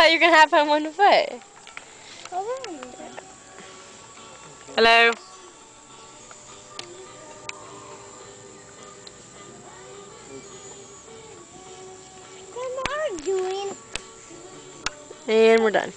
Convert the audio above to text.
thought you were going to have on one foot. Hello? Grandma, doing? And we're done.